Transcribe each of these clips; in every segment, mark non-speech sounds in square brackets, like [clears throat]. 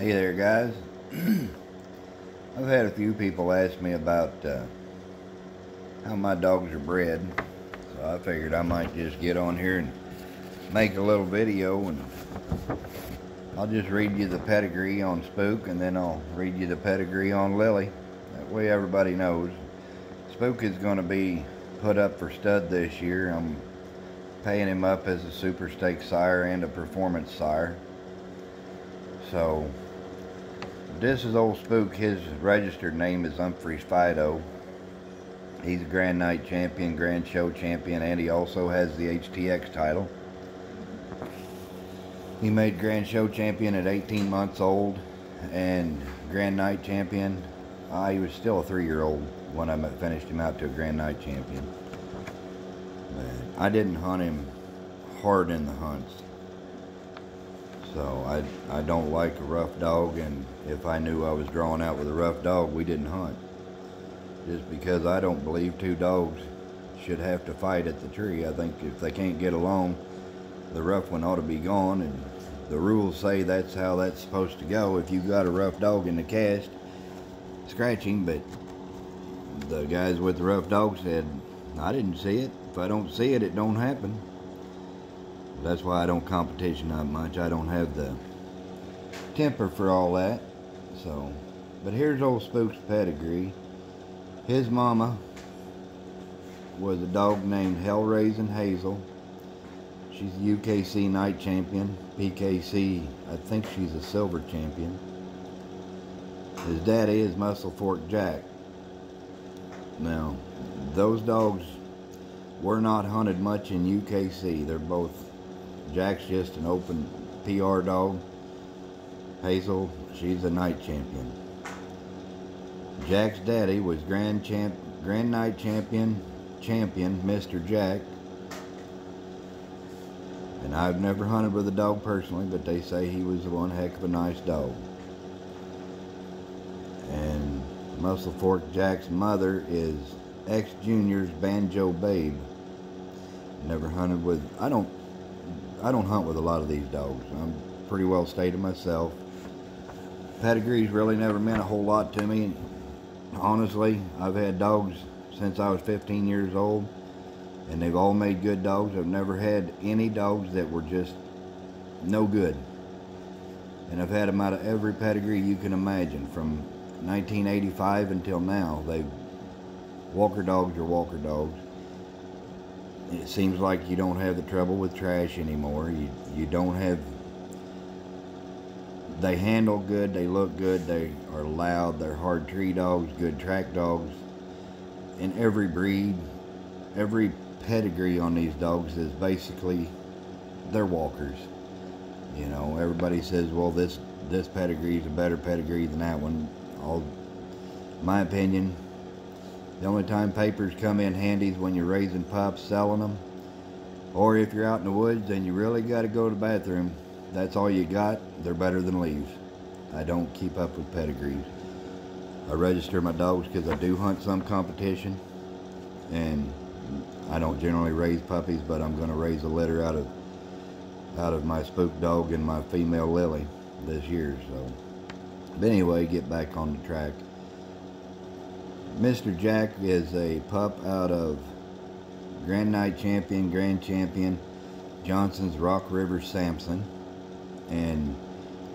Hey there, guys. [clears throat] I've had a few people ask me about uh, how my dogs are bred, so I figured I might just get on here and make a little video and I'll just read you the pedigree on Spook and then I'll read you the pedigree on Lily. That way everybody knows. Spook is going to be put up for stud this year. I'm paying him up as a super stake sire and a performance sire. So this is old Spook. His registered name is Umphrey's Fido. He's a Grand Night champion, Grand Show champion, and he also has the HTX title. He made Grand Show champion at 18 months old and Grand Night champion. Uh, he was still a three-year-old when I finished him out to a Grand Night champion. But I didn't hunt him hard in the hunts. So I, I don't like a rough dog, and if I knew I was drawing out with a rough dog, we didn't hunt. Just because I don't believe two dogs should have to fight at the tree. I think if they can't get along, the rough one ought to be gone, and the rules say that's how that's supposed to go. If you got a rough dog in the cast, scratching, but the guys with the rough dog said, I didn't see it. If I don't see it, it don't happen. That's why I don't competition that much. I don't have the temper for all that. So, but here's old Spook's pedigree. His mama was a dog named Hellraising Hazel. She's UKC night champion. PKC, I think she's a silver champion. His daddy is Muscle Fork Jack. Now, those dogs were not hunted much in UKC. They're both, Jack's just an open PR dog. Hazel, she's a night champion. Jack's daddy was Grand Champ, Grand Night Champion, Champion, Mr. Jack. And I've never hunted with a dog personally, but they say he was one heck of a nice dog. And Muscle Fork Jack's mother is X Junior's Banjo Babe. Never hunted with I don't I don't hunt with a lot of these dogs. I'm pretty well stated myself. Pedigrees really never meant a whole lot to me. Honestly, I've had dogs since I was 15 years old and they've all made good dogs. I've never had any dogs that were just no good. And I've had them out of every pedigree you can imagine from 1985 until now. They Walker dogs are Walker dogs. It seems like you don't have the trouble with trash anymore. You you don't have they handle good, they look good, they are loud, they're hard tree dogs, good track dogs. In every breed, every pedigree on these dogs is basically they're walkers. You know, everybody says, well, this this pedigree is a better pedigree than that one. All my opinion. The only time papers come in handy is when you're raising pups, selling them, or if you're out in the woods and you really got to go to the bathroom. That's all you got. They're better than leaves. I don't keep up with pedigrees. I register my dogs because I do hunt some competition, and I don't generally raise puppies, but I'm going to raise a litter out of out of my spook dog and my female Lily this year. So, but anyway, get back on the track. Mr. Jack is a pup out of Grand Night Champion, Grand Champion, Johnson's Rock River Samson, and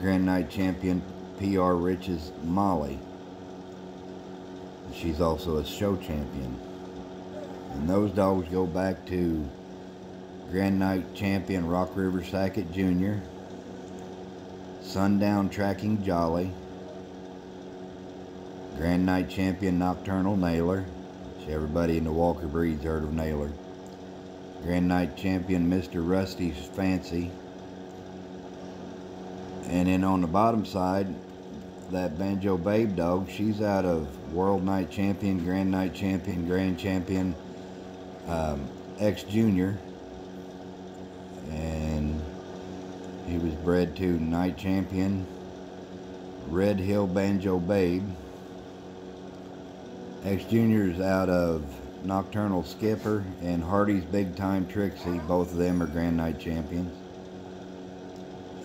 Grand Night Champion PR Rich's Molly. She's also a show champion. And those dogs go back to Grand Night Champion Rock River Sackett Jr., Sundown Tracking Jolly, Grand Night Champion Nocturnal Nailer, which everybody in the Walker breeds heard of Nailer, Grand Night Champion Mr. Rusty's Fancy, and then on the bottom side, that Banjo Babe dog, she's out of World Night Champion, Grand Night Champion, Grand Champion, um, X Junior, and he was bred to Night Champion, Red Hill Banjo Babe. X Junior is out of Nocturnal Skipper and Hardy's Big Time Trixie. Both of them are Grand Night champions.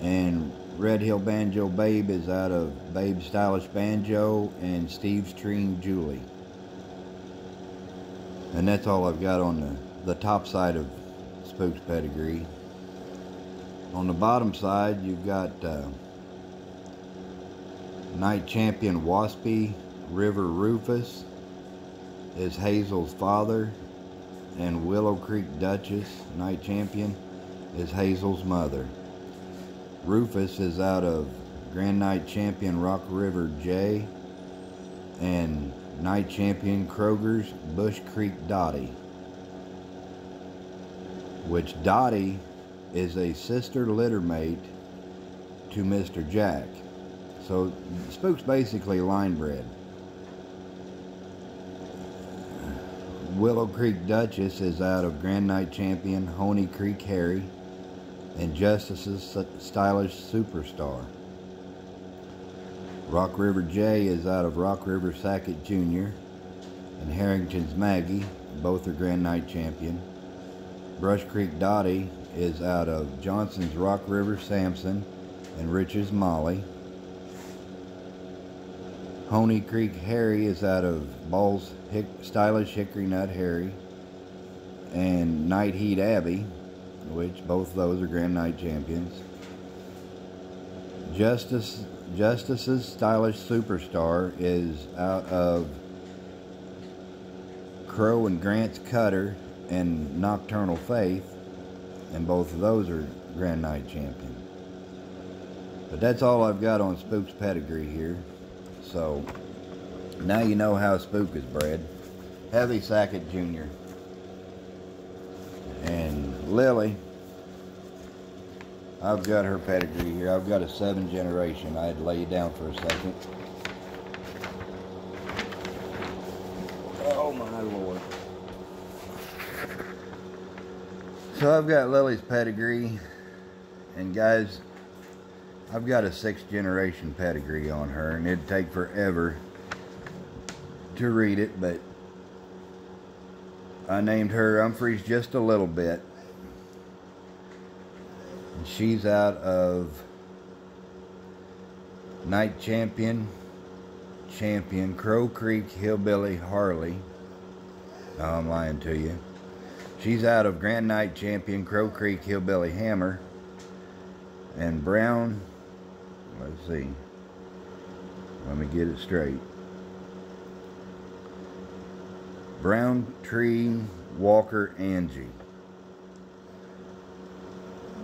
And Red Hill Banjo Babe is out of Babe Stylish Banjo and Steve's Treen Julie. And that's all I've got on the, the top side of Spook's pedigree. On the bottom side, you've got uh, Night Champion Waspy River Rufus is Hazel's father, and Willow Creek Duchess, Night Champion, is Hazel's mother. Rufus is out of Grand Night Champion Rock River J and Night Champion Kroger's Brush Creek Dottie. Which Dottie is a sister littermate to Mr. Jack. So Spook's basically line bred. Willow Creek Duchess is out of Grand Night Champion Honey Creek Harry and Justice's Stylish Superstar. Rock River J is out of Rock River Sackett Jr. and Harrington's Maggie, both are Grand Night Champion. Brush Creek Dottie is out of Johnson's Rock River Samson and Rich's Molly. Honey Creek Harry is out of Ball's Hick Stylish Hickory Nut Harry and Night Heat Abbey, which both of those are Grand Night champions. Justice Justice's Stylish Superstar is out of Crow and Grant's Cutter and Nocturnal Faith, and both of those are Grand Night champion. But that's all I've got on Spook's pedigree here. So now you know how Spook is bred. Heavy Sackett Jr. And Lily, I've got her pedigree here. I've got a seven generation. I had to lay it down for a second. Oh my lord. So I've got Lily's pedigree. And guys, I've got a sixth generation pedigree on her. And it'd take forever to read it. But I named her Umphreys just a little bit. And she's out of Night Champion, Champion, Crow Creek Hillbilly Harley. No, I'm lying to you. She's out of Grand Night Champion, Crow Creek Hillbilly Hammer. And Brown, let's see. Let me get it straight. Brown Tree Walker Angie.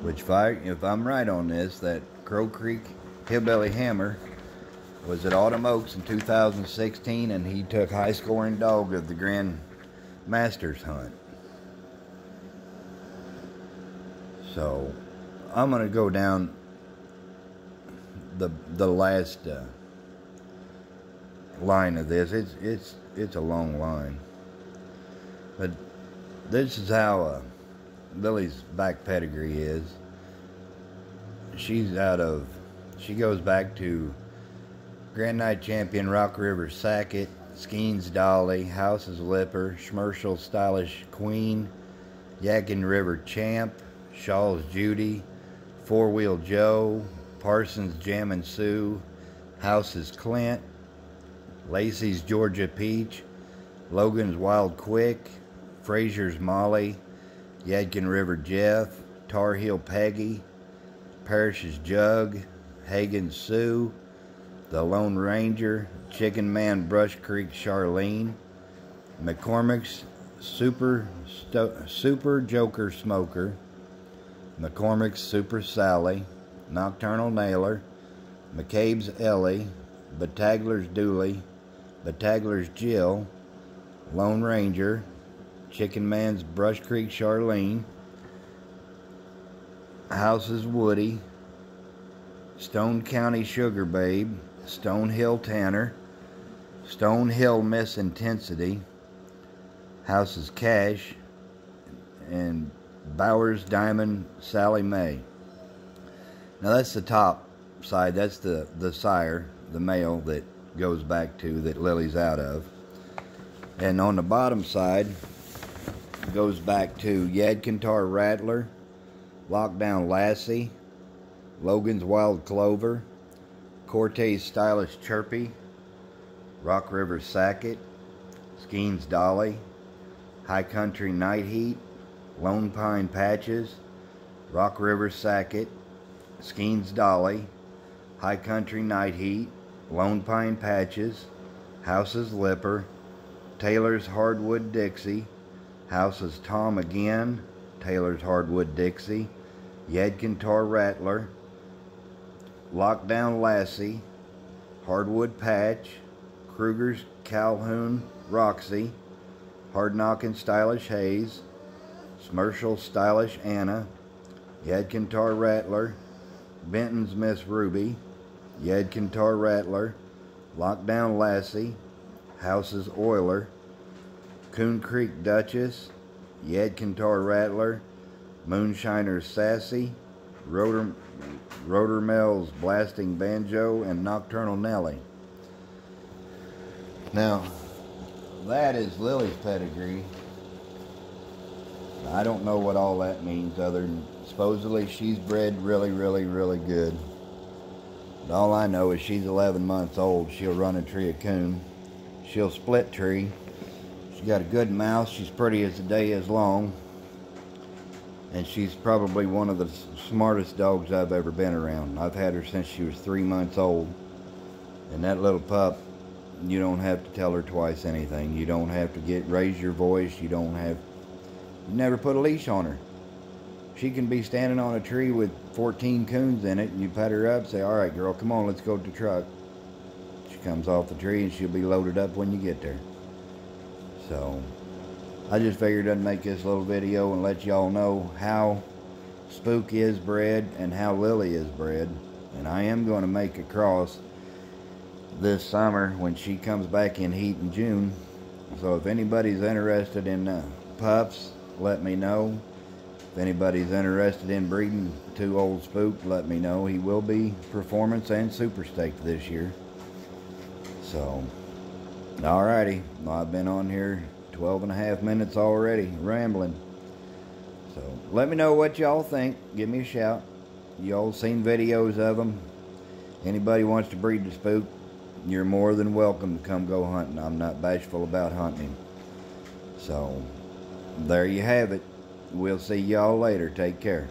Which if, I, if I'm right on this, that Crow Creek Hillbilly Hammer was at Autumn Oaks in 2016 and he took high scoring dog of the Grand Masters hunt. So I'm going to go down the the last uh, line of this. It's it's it's a long line. But this is how uh, Lily's back pedigree is. She's out of, she goes back to Grand Night Champion Rock River Sackett, Skeens Dolly, Houses Lipper, Schmershel Stylish Queen, Yadkin River Champ, Shaw's Judy, Four Wheel Joe, Parsons Jam and Sue, Houses Clint, Lacey's Georgia Peach, Logan's Wild Quick, Frazier's Molly, Yadkin River Jeff, Tar Heel Peggy, Parrish's Jug, Hagen's Sue, The Lone Ranger, Chicken Man Brush Creek Charlene, McCormick's Super Super Joker Smoker, McCormick's Super Sally, Nocturnal Nailer, McCabe's Ellie, Battagler's Dooley, Battagler's Jill, Lone Ranger, Chicken Man's Brush Creek Charlene, House's Woody, Stone County Sugar Babe, Stone Hill Tanner, Stone Hill Miss Intensity, House's Cash, and Bowers Diamond Sally Mae. Now that's the top side. That's the, the sire, the male that goes back to that Lily's out of. And on the bottom side, goes back to Yadkintar Rattler, Lockdown Lassie, Logan's Wild Clover, Cortez Stylish Chirpy, Rock River Sackett, Skeens Dolly, High Country Night Heat, Lone Pine Patches, Rock River Sackett, Skeens Dolly, High Country Night Heat, Lone Pine Patches, House's Lipper, Taylor's Hardwood Dixie, House's Tom Again, Taylor's Hardwood Dixie, Yadkin Tar Rattler, Lockdown Lassie, Hardwood Patch, Kruger's Calhoun Roxy, Hard Knockin' Stylish Haze, Smershel Stylish Anna, Yadkin Tar Rattler, Benton's Miss Ruby, Yadkintar Rattler, Lockdown Lassie, House's Oiler, Coon Creek Duchess, Yadkintar Rattler, Moonshiner's Sassy, Rotor, Rotor Mel's Blasting Banjo, and Nocturnal Nelly. Now, that is Lily's pedigree. I don't know what all that means other than supposedly she's bred really, really, really good. But all I know is she's 11 months old. She'll run a tree of coon. She'll split tree. She's got a good mouth. She's pretty as the day is long. And she's probably one of the smartest dogs I've ever been around. I've had her since she was three months old. And that little pup, you don't have to tell her twice anything. You don't have to get raise your voice. You don't have never put a leash on her. She can be standing on a tree with 14 coons in it, and you pet her up, say, all right, girl, come on, let's go to the truck. She comes off the tree, and she'll be loaded up when you get there. So, I just figured I'd make this little video and let y'all know how Spook is bred and how Lily is bred. And I am going to make a cross this summer when she comes back in heat in June. So if anybody's interested in uh, pups, let me know. If anybody's interested in breeding to old spook, let me know. He will be performance and super staked this year. So, alrighty. I've been on here 12 and a half minutes already, rambling. So, let me know what y'all think. Give me a shout. Y'all seen videos of them. Anybody wants to breed the spook, you're more than welcome to come go hunting. I'm not bashful about hunting. So, there you have it. We'll see y'all later. Take care.